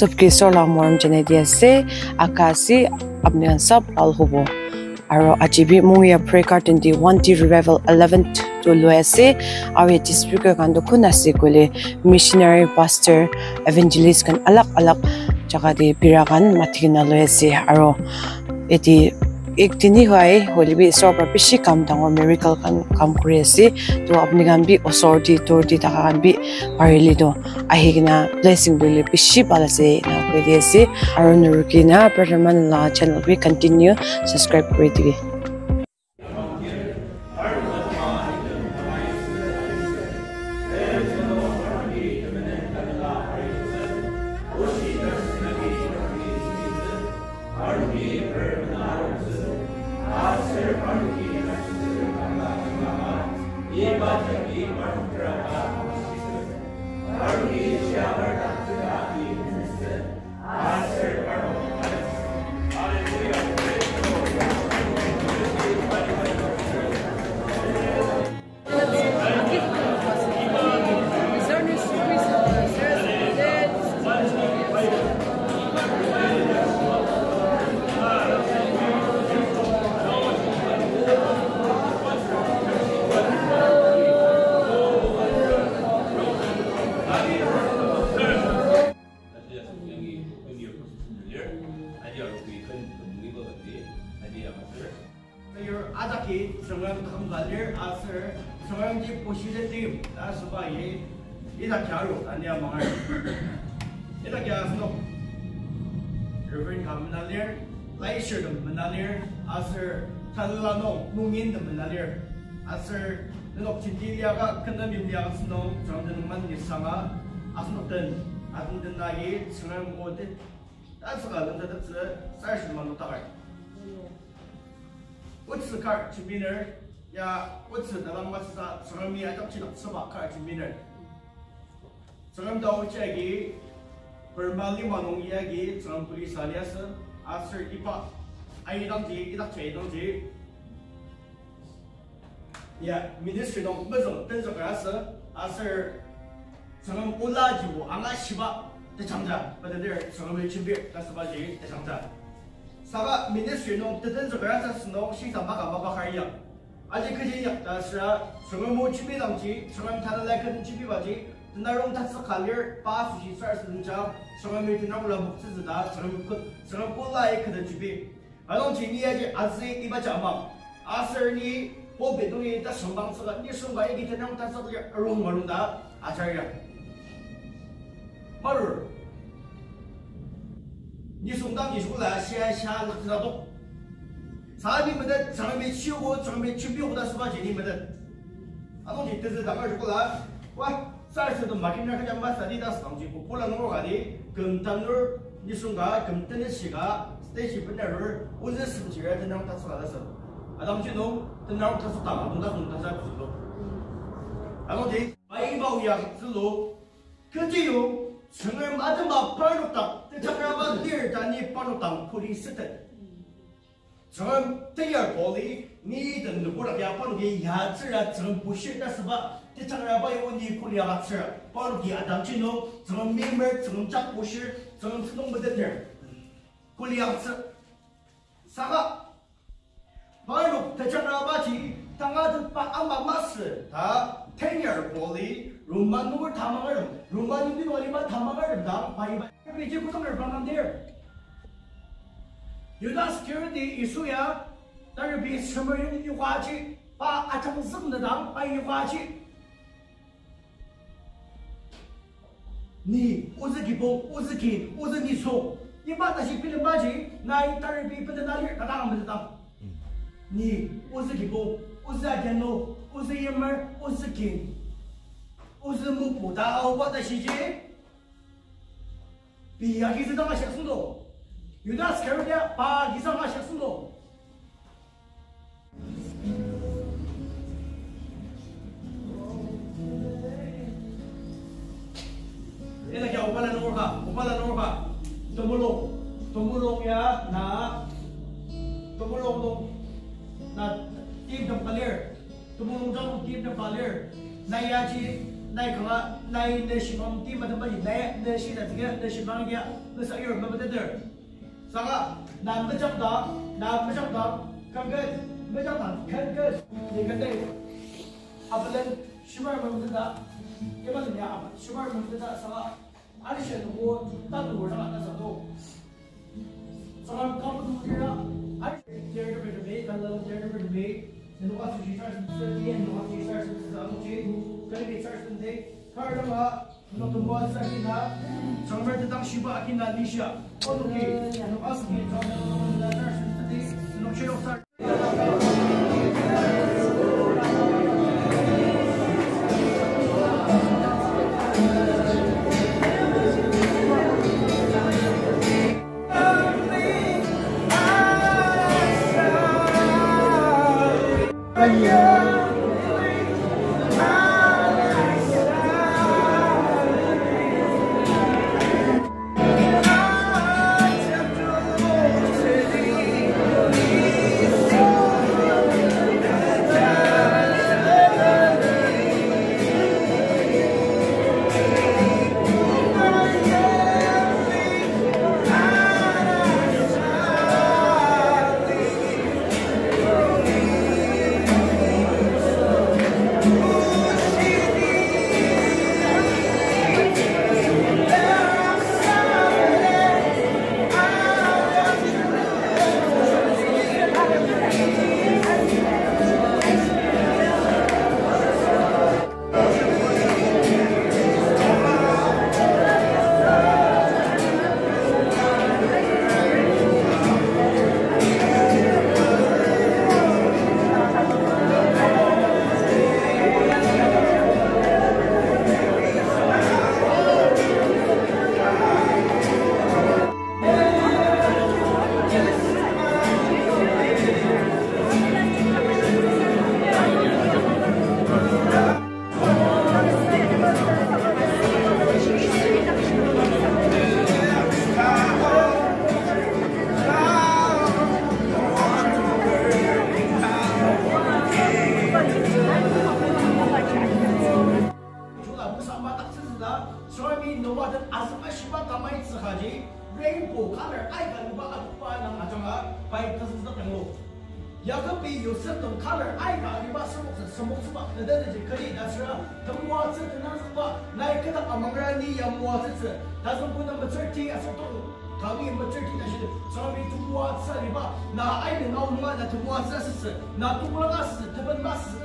চব কৃষ্ণৰ লগ মৰম যেনে দি আছে আকাশী আপোনাৰ চব ভাল হ'ব আৰু আজি বি মোৰ ইয়াৰ ফ্ৰেকাৰ টুৱেণ্টি ওৱান টি ৰিভাইভেল ইলেভেনটো লৈ আছে আৰু ইয়াত স্পীকাৰ গানটো কোন আছে কলে মিছনাৰী পাষ্টাৰ এভেঞ্জেলিষ্ট গান অলগ অলগ জেগাতে পীৰা গান মাতি কিনা লৈ আছে আৰু এটি এক তিনি হোৱাই হ'লে বি ঈশ্বৰৰ পৰা বেছি কাম ডাঙৰ মেৰিকেল কাম কাম কৰি আছে তো আপুনি কাম বি ওচৰ দি তোৰ দি থকা কাম বি পাৰিলে তো আহি কিনে ব্লেচিং কৰিলে বেছি ভাল আছে কৈ দি আছে আৰু নৰকি না প্ৰথমান চেনেল বি কণ্টিনিউ ছাবস্ক্ৰাইব কৰি দিবি ni poshi de tim da su ba ye ni da kya ro da ni ma ni ni da kya su no reven kam na le lai aser ta de la no aser ni no ga kan na mi ya su no chang de ma ni sa ga as no ten as de na ye su de da su ga de de de sa shi ma no ta ga 야 어디서 나랑 마사 사람이 아저씨 없어봐 가지 미를 사람 다오자기 벌말리 만웅 이야기 사람 police alias 아서 이봐 아이던지 이닥체 이던지 야 ministry 동 무슨 뜬서 가서 아서 사람 올라지고 안가 시바 대장자 근데 사람을 준비 가서 봐지 대장자 사바 ministry 동 뜬서 가서 스노 시사 마가 마바 하이야 而且可见，但是上面没区别，上去上面看到那可能区别不大，那种它是黑脸，八十岁十二岁人家，上面没听到不了不支持的，上面可上面不哪一刻的区别，那种经历啊就还是没办法。阿尔尼，我买东西，他上班时了，你说到一起，他那种他收的二两半龙的，阿强呀，马儿，你送到你出来先先拿到东。啥你们的长辈欺过长辈欺负我的十八姐你们的阿侬你天是咱们如果来喂三十都没跟那个人买啥的他上去不不能我干的跟他那儿你说个跟他那些个那些本来儿我这十几个人让他出来的时候啊咱们去弄等让他出大门他弄他说不走啊侬听白包养之路可就有成人马的马帮助党这成人马第二单你帮助党可林斯顿这个第二包里，你等过了边把那个自然啊整不是那是不？你常常把有你过两次，把那个牙齿弄清清的，怎么慢慢怎么讲不洗，怎么始终不得劲儿？过两次，三个，反正他常常把这当伢子把俺妈骂死，他第二包里用馒头给他妈个用，用馒头里头里把他妈个耳朵把一包，准备去过东边放到底儿。有段时间的一塑料，但是别什么用，有花器，把阿张子供的当，把有花器。你我是干部，我是给，我是秘书，你把那些别人把钱拿，但是别不能拿钱，拿哪个不是当？你我是干部，我是阿建东，我是叶梅，我是金，我是木布达敖包的西吉，不要给这当阿些送走。 유다 스케르디아 박이상아 샥순도 Ina kya upala nung urka, upala nung urka, tumulong, tumulong ya na, tumulong nung, na team ng palir, tumulong daw ng team ng palir, na yaji, này không ạ này xin mong tim mà thằng bây giờ này xin là gì để xin mong gì ạ để sao yêu mà bắt được 상아 남의 정답 남의 정답 컨글 매 정답 컨글 이건데 아블렌 슈발 먹는다 이번은야 아마 슈발 먹는다 상아 아리션 오 따도 올라가 나서도 사람 가면 누구야 아리 제르 베르 베이 달라 제르 베르 베이 누가 수시 사실 쓰기엔 누가 수시 사실 쓰는 거지 그렇게 사실 쓰는데 카르마 Natutuwa sa kina, sang shiba akin na aski, Yeah. Oh, 야곱이 요셉동 칼을 아이가 아리바 서목선 서목수바 내다든지 거리 나스라 덤과 쓰든 한수바 나의 크다 아마그라니 야무와 쓰든 다섯 분은 뭐쩔티 아서 또 가비 뭐쩔티 다시 사람이 두부와 쓰리바 나 아이는 나오는 거나 두부와 쓰쓰 나 두부라가 쓰쓰 두번 마쓰